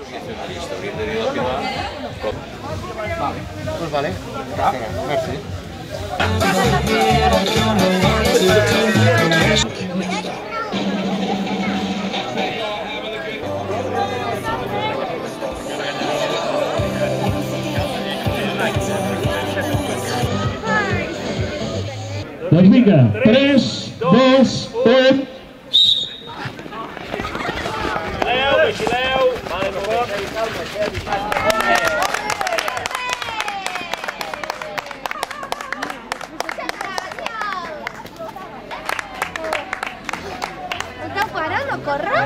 hauria de fer una llista, hauríem de dir al Pilar com... Pues vale. Merci. Doncs vinga, 3, 2, El teu pare no corre?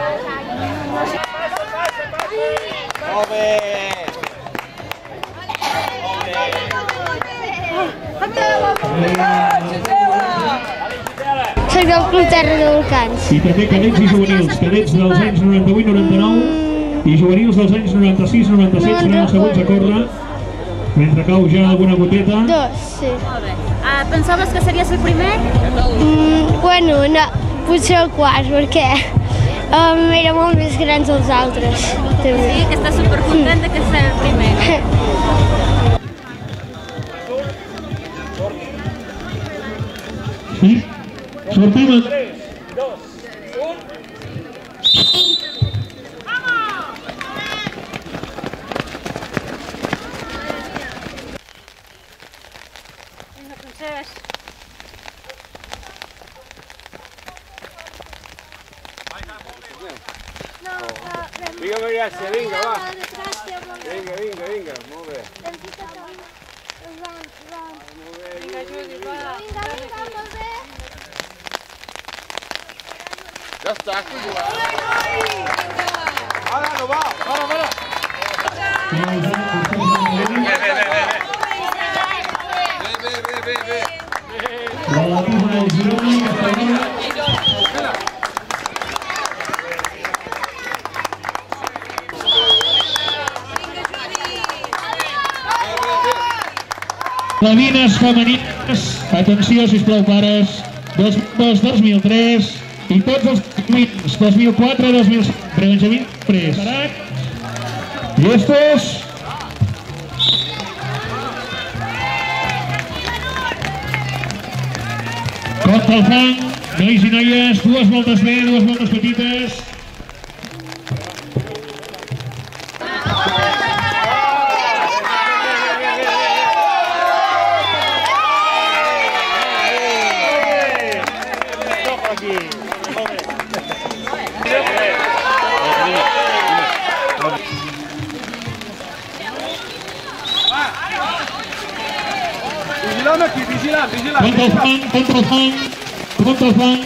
Molt bé. Soc del Club Terra de Volcans. I també cadets i juvenils, cadets dels anys 98-99 i juvenils dels anys 96-97 seran els següents a córrer mentre cau ja alguna goteta. Dos, sí. Molt bé. Uh, pensaves que series el primer? Mm, bueno, no, potser el quart, perquè um, era molt més grans els altres. També. Sí, que estàs supercontent de que ser el primer. Sí? Sortim Vinga, Gràcia, vinga, va. Vinga, vinga, vinga, molt bé. Vinga, vinga, molt bé. Ja està, que Ara no va, para, para. Bé, bé, bé, bé, bé. Relativa al Girona i Castellona. Labines femenines, atenció, sisplau, pares, 2002, 2003 i tots els camins, 2004, 2005, Benjamín Pres. Llestos? Cop pel fang, nois i noies, dues voltes bé, dues voltes petites. Vigilant aquí, vigilant, vigilant. Contra el fang, contra el fang, contra el fang.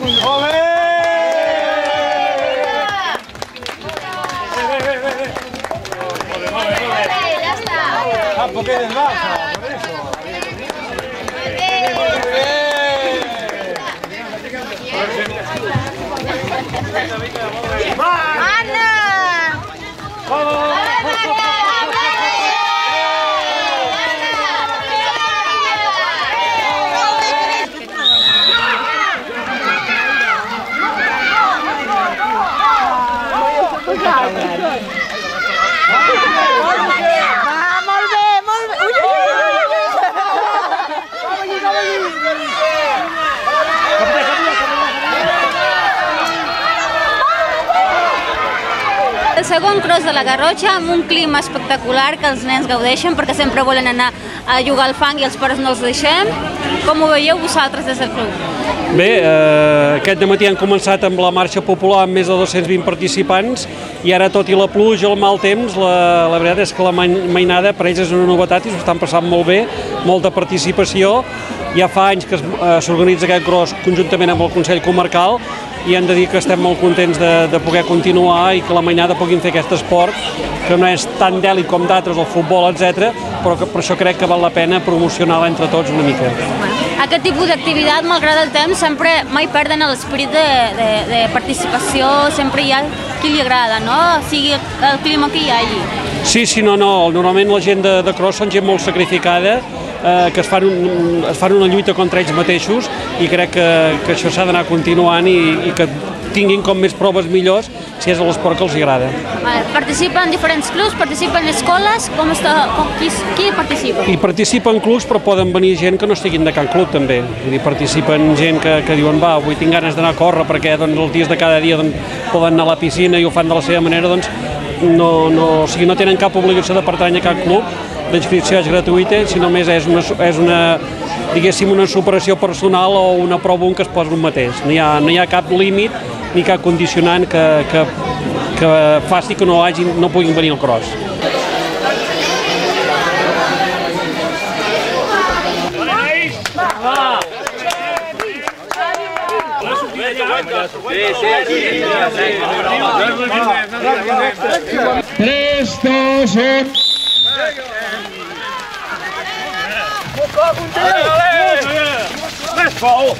Molt bé! Ja està. Ah, porque eres baja, por Venga, venga, vamos. Segon cross de la Garrotxa amb un clima espectacular que els nens gaudeixen perquè sempre volen anar a jugar al fang i els pares no els deixem. Com ho veieu vosaltres des del club? Bé, eh, aquest matí han començat amb la marxa popular amb més de 220 participants i ara, tot i la pluja, el mal temps, la, la veritat és que la main- mainada per ells és una novetat i s'ho estan passant molt bé, molta participació. Ja fa anys que eh, s'organitza aquest gros conjuntament amb el Consell Comarcal i hem de dir que estem molt contents de, de poder continuar i que la mainada puguin fer aquest esport que no és tan dèlic com d'altres, el futbol, etc, però que per això crec que val la pena promocionar-la entre tots una mica. Aquest tipus d'activitat, malgrat el temps, sempre mai perden l'esperit de, de, de participació, sempre hi ha qui li agrada, no? Sigui el clima que hi hagi. Sí, sí, no, no. Normalment la gent de, de cross són gent molt sacrificada eh, que es fan, un, es fan una lluita contra ells mateixos i crec que, que això s'ha d'anar continuant i, i que tinguin com més proves millors si és l'esport que els agrada. Participen diferents clubs, participen escoles, com està, com, qui, qui participa? I participen clubs, però poden venir gent que no estiguin de Can Club, també. Vull dir, participen gent que, que diuen, va, avui tinc ganes d'anar a córrer perquè doncs, els dies de cada dia doncs, poden anar a la piscina i ho fan de la seva manera, doncs no, no, o sigui, no tenen cap obligació de pertany a cap club, la inscripció és gratuïta, si només és una, és una diguéssim, una superació personal o una prova un que es posa un mateix. No hi ha, no hi ha cap límit ni cap condicionant que, que, que faci que no, hagin, no puguin venir al cross. Tres, dos, un... Més pou!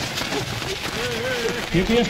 Qui, qui és?